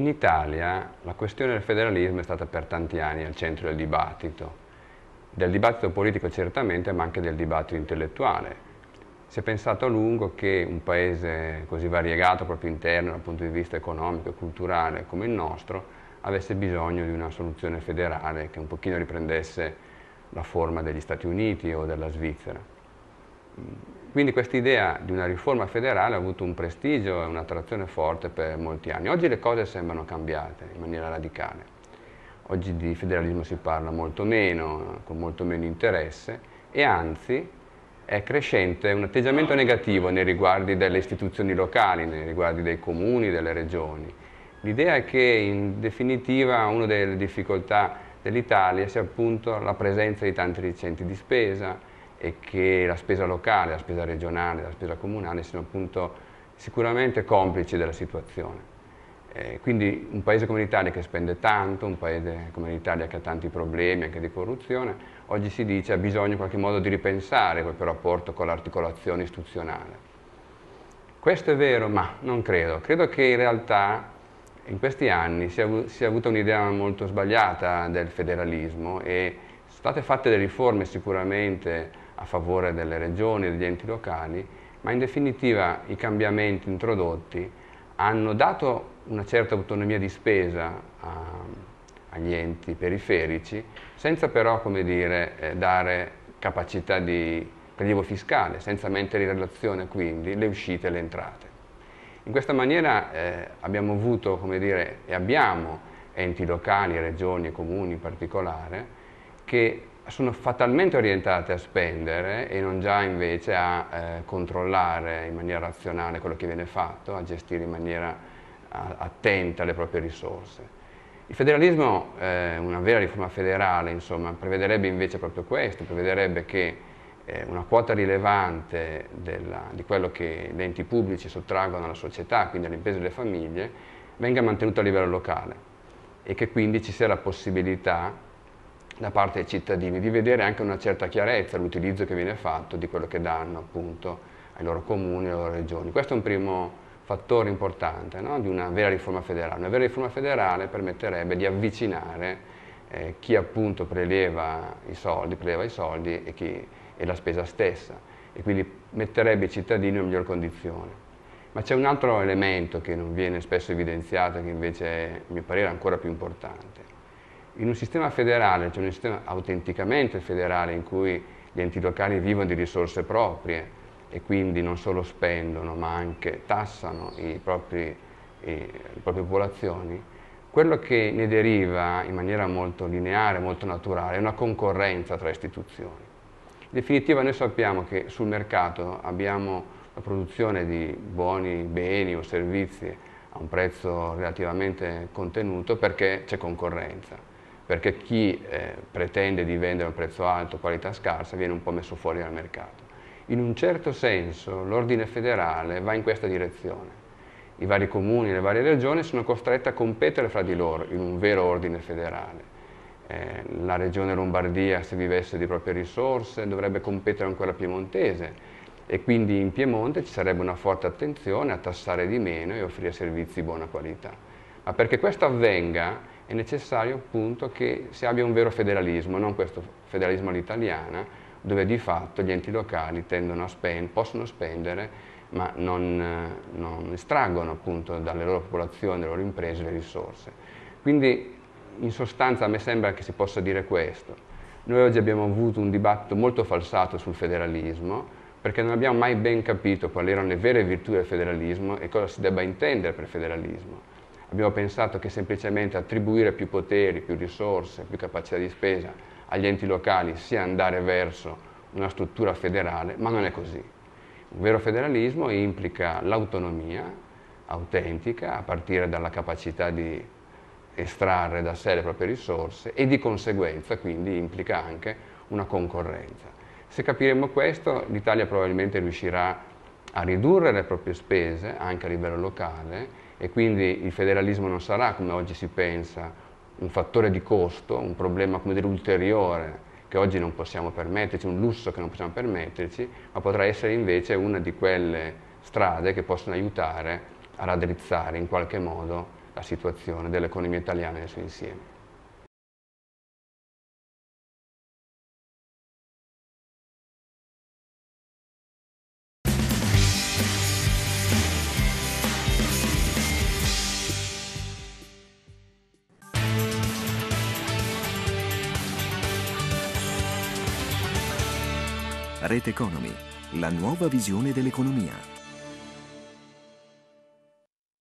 In Italia la questione del federalismo è stata per tanti anni al centro del dibattito, del dibattito politico certamente, ma anche del dibattito intellettuale. Si è pensato a lungo che un paese così variegato proprio interno dal punto di vista economico e culturale come il nostro avesse bisogno di una soluzione federale che un pochino riprendesse la forma degli Stati Uniti o della Svizzera. Quindi questa idea di una riforma federale ha avuto un prestigio e un'attrazione forte per molti anni. Oggi le cose sembrano cambiate in maniera radicale. Oggi di federalismo si parla molto meno, con molto meno interesse e anzi è crescente un atteggiamento negativo nei riguardi delle istituzioni locali, nei riguardi dei comuni, delle regioni. L'idea è che in definitiva una delle difficoltà dell'Italia sia appunto la presenza di tanti centri di spesa, e che la spesa locale, la spesa regionale, la spesa comunale siano appunto sicuramente complici della situazione. Eh, quindi un paese come l'Italia che spende tanto, un paese come l'Italia che ha tanti problemi anche di corruzione, oggi si dice ha bisogno in qualche modo di ripensare quel rapporto con l'articolazione istituzionale. Questo è vero, ma non credo. Credo che in realtà in questi anni si sia avuta un'idea molto sbagliata del federalismo e sono state fatte delle riforme sicuramente a favore delle regioni e degli enti locali, ma in definitiva i cambiamenti introdotti hanno dato una certa autonomia di spesa a, agli enti periferici, senza però dire, eh, dare capacità di prelievo fiscale, senza mettere in relazione quindi le uscite e le entrate. In questa maniera eh, abbiamo avuto dire, e abbiamo enti locali, regioni e comuni in particolare, che sono fatalmente orientate a spendere e non già invece a eh, controllare in maniera razionale quello che viene fatto, a gestire in maniera attenta le proprie risorse. Il federalismo, eh, una vera riforma federale, insomma, prevederebbe invece proprio questo, prevederebbe che eh, una quota rilevante della, di quello che gli enti pubblici sottraggono alla società, quindi alle imprese e alle famiglie, venga mantenuta a livello locale e che quindi ci sia la possibilità da parte dei cittadini di vedere anche una certa chiarezza l'utilizzo che viene fatto di quello che danno appunto ai loro comuni, alle loro regioni. Questo è un primo fattore importante no? di una vera riforma federale. Una vera riforma federale permetterebbe di avvicinare eh, chi appunto preleva i soldi, preleva i soldi e, chi, e la spesa stessa e quindi metterebbe i cittadini in miglior condizione. Ma c'è un altro elemento che non viene spesso evidenziato che invece è, a mio parere, ancora più importante in un sistema federale, cioè un sistema autenticamente federale in cui gli enti locali vivono di risorse proprie e quindi non solo spendono ma anche tassano propri, le proprie popolazioni, quello che ne deriva in maniera molto lineare, molto naturale, è una concorrenza tra istituzioni. In definitiva noi sappiamo che sul mercato abbiamo la produzione di buoni beni o servizi a un prezzo relativamente contenuto perché c'è concorrenza perché chi eh, pretende di vendere a un prezzo alto, qualità scarsa, viene un po' messo fuori dal mercato. In un certo senso l'ordine federale va in questa direzione. I vari comuni, le varie regioni sono costrette a competere fra di loro in un vero ordine federale. Eh, la regione Lombardia, se vivesse di proprie risorse, dovrebbe competere con quella piemontese e quindi in Piemonte ci sarebbe una forte attenzione a tassare di meno e offrire servizi di buona qualità. Ma perché questo avvenga è necessario appunto che si abbia un vero federalismo, non questo federalismo all'italiana, dove di fatto gli enti locali tendono a spendere, possono spendere, ma non, non estraggono appunto dalle loro popolazioni, dalle loro imprese le risorse. Quindi in sostanza a me sembra che si possa dire questo. Noi oggi abbiamo avuto un dibattito molto falsato sul federalismo, perché non abbiamo mai ben capito quali erano le vere virtù del federalismo e cosa si debba intendere per federalismo. Abbiamo pensato che semplicemente attribuire più poteri, più risorse, più capacità di spesa agli enti locali sia andare verso una struttura federale, ma non è così. Un vero federalismo implica l'autonomia autentica a partire dalla capacità di estrarre da sé le proprie risorse e di conseguenza quindi implica anche una concorrenza. Se capiremo questo l'Italia probabilmente riuscirà a ridurre le proprie spese anche a livello locale e quindi il federalismo non sarà, come oggi si pensa, un fattore di costo, un problema dire, ulteriore che oggi non possiamo permetterci, un lusso che non possiamo permetterci, ma potrà essere invece una di quelle strade che possono aiutare a raddrizzare in qualche modo la situazione dell'economia italiana nel suo insieme. Rete Economy, la nuova visione dell'economia.